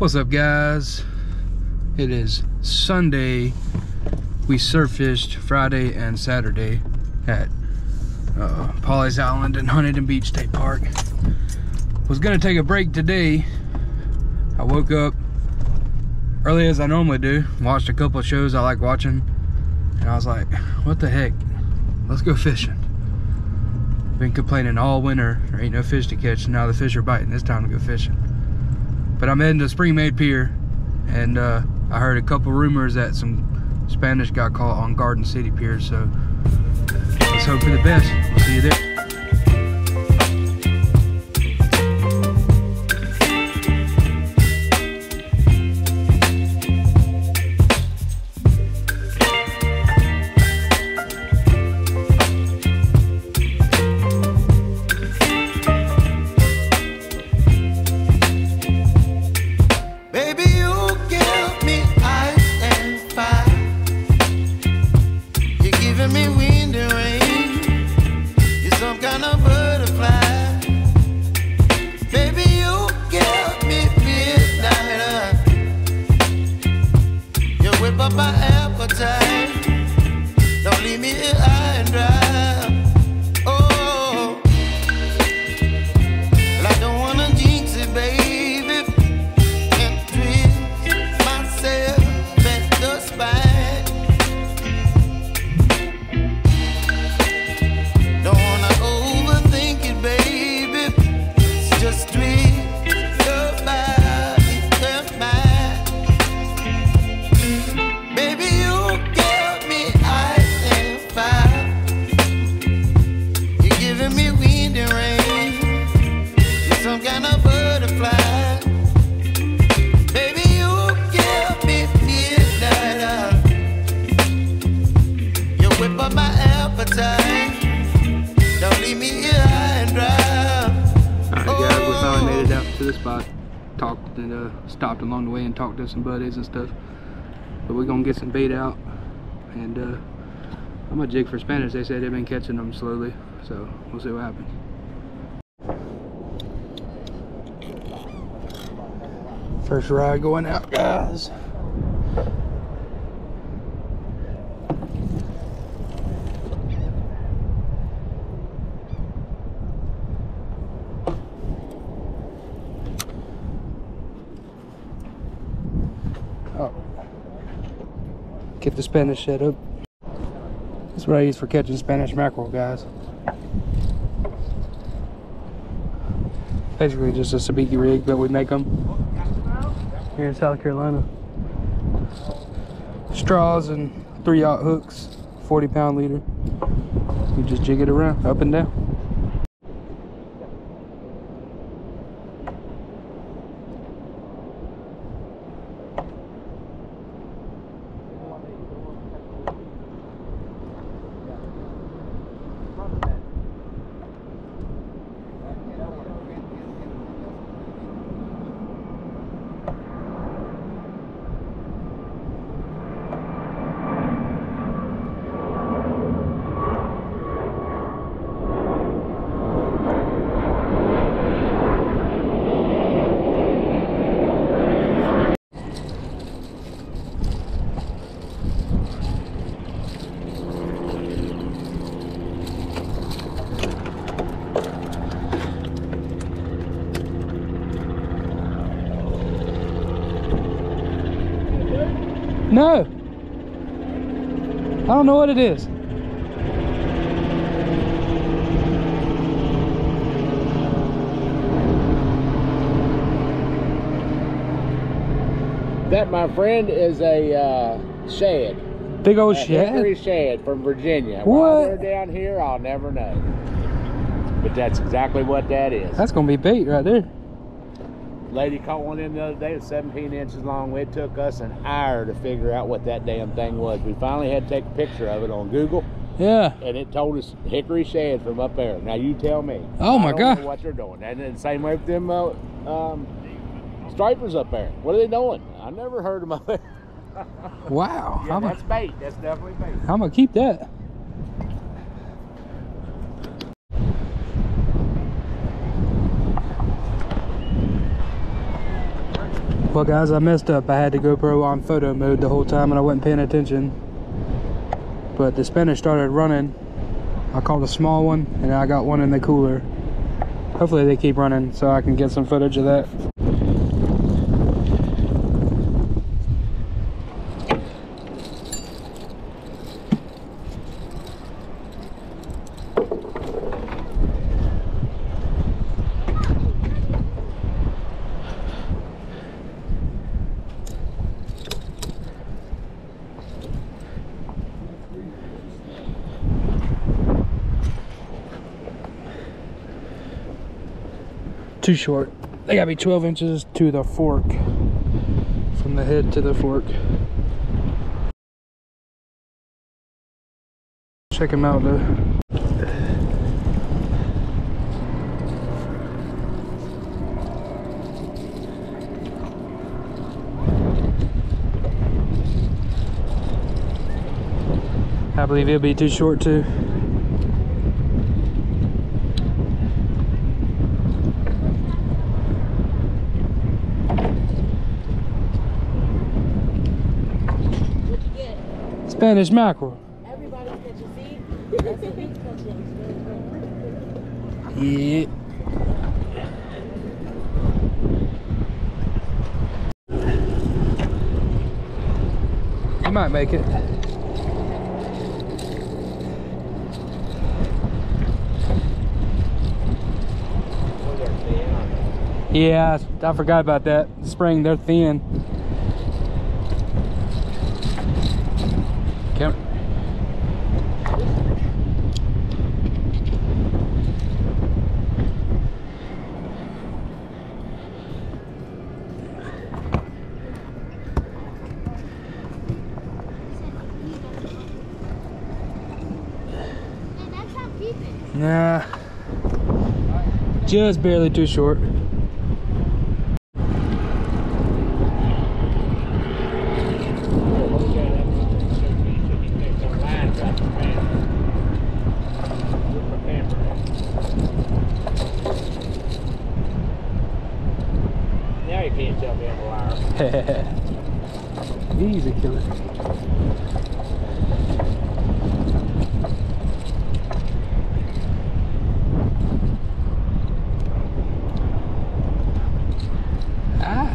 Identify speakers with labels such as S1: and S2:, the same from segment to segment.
S1: What's up guys? It is Sunday. We surfaced Friday and Saturday at uh, Pawleys Island and Huntington Beach State Park. Was gonna take a break today. I woke up early as I normally do, watched a couple of shows I like watching, and I was like, what the heck? Let's go fishing. Been complaining all winter, there ain't no fish to catch, and now the fish are biting, it's time to go fishing. But I'm heading to Springmaid Pier, and uh, I heard a couple rumors that some Spanish got caught on Garden City Pier, so let's hope for the best. We'll see you there. Stopped along the way and talked to some buddies and stuff. But we're gonna get some bait out and uh, I'm gonna jig for Spanish. They said they've been catching them slowly, so we'll see what happens. First ride going out, guys. Get the Spanish set up. That's what I use for catching Spanish mackerel, guys. Basically just a sabiki rig, but we make them here in South Carolina. Straws and three aught hooks, 40 pound leader. You just jig it around, up and down. No. I don't know what it is.
S2: That, my friend, is a uh, shad.
S1: Big old
S2: A
S1: shit.
S2: hickory shad from Virginia.
S1: What?
S2: Why they're down here, I'll never know. But that's exactly what that is.
S1: That's gonna be bait right there.
S2: Lady caught one in the other day, it's 17 inches long. It took us an hour to figure out what that damn thing was. We finally had to take a picture of it on Google,
S1: Yeah.
S2: and it told us hickory shad from up there. Now you tell me.
S1: Oh, my God.
S2: What they're doing, and then same way with them uh, um, stripers up there. What are they doing? I never heard them up there.
S1: Wow.
S2: Yeah,
S1: I'm,
S2: that's
S1: gonna,
S2: bait. That's definitely bait.
S1: I'm gonna keep that. Well guys, I messed up. I had the GoPro on photo mode the whole time and I wasn't paying attention. But the Spanish started running. I caught a small one and I got one in the cooler. Hopefully they keep running so I can get some footage of that. Too short. They gotta be 12 inches to the fork. From the head to the fork. Check them out though. I believe it'll be too short too. Spanish mackerel.
S3: Everybody catches see? That's a big.
S1: Yeah. You might make it. Yeah, I forgot about that. Spring, they're thin. Cam-
S4: that's not peeping.
S1: Nah. Just barely too short.
S2: Now you can't tell me I'm a liar.
S1: Easy killer. Ah.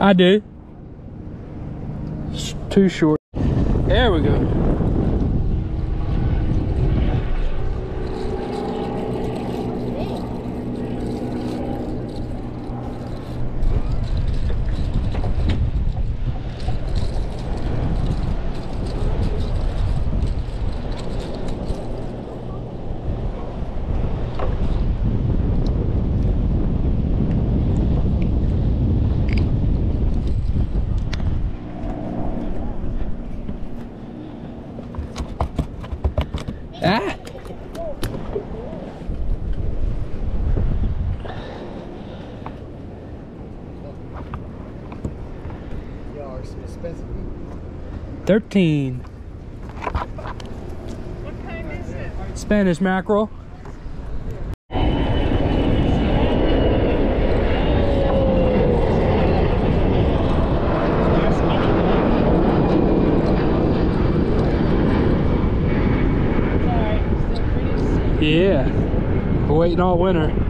S1: I do. It's too short. There we go.
S5: 13. What kind is
S1: it? Spanish mackerel. Yeah, waiting all winter.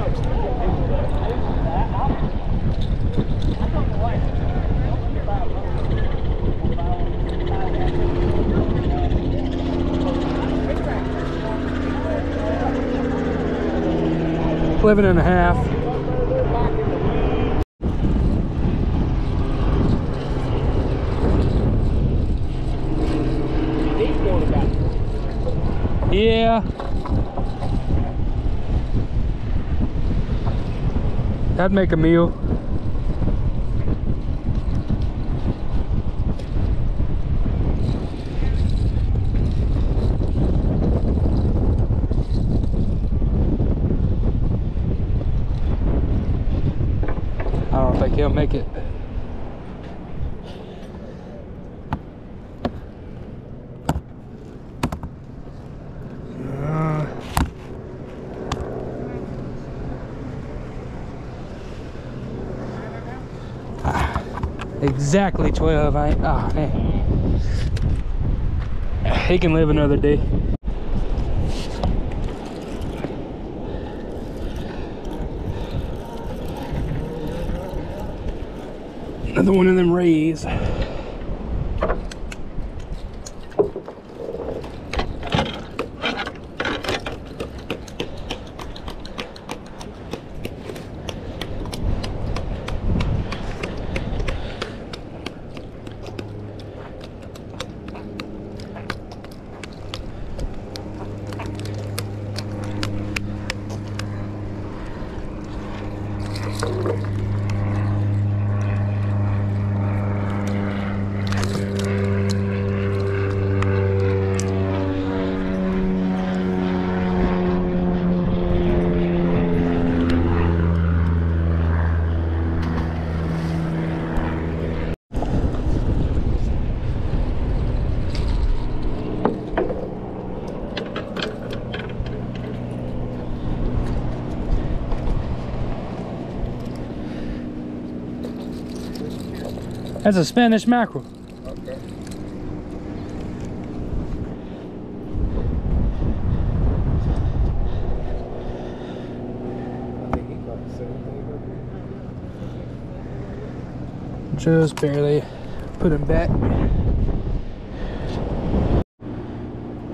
S1: Eleven and a half.
S2: They're back in the
S1: Yeah. That'd make a meal. I don't think he'll make it. Exactly 12. I oh, man. He can live another day. Another one of them rays. That's a Spanish mackerel.
S5: Okay. The.
S1: Just barely put him back.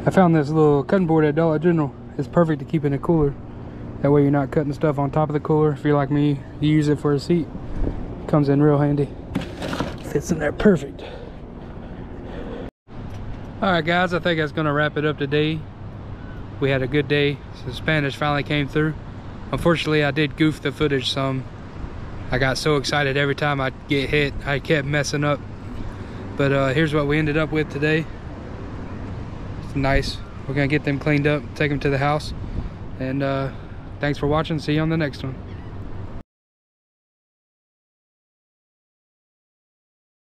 S1: I found this little cutting board at Dollar General. It's perfect to keep in a cooler. That way you're not cutting stuff on top of the cooler. If you're like me, you use it for a seat. Comes in real handy. Fits in there perfect. Alright guys, I think that's gonna wrap it up today. We had a good day. The Spanish finally came through. Unfortunately, I did goof the footage some. I got so excited every time I get hit, I kept messing up. But uh, here's what we ended up with today. It's nice. We're gonna get them cleaned up, take them to the house. And uh, thanks for watching. See you on the next one.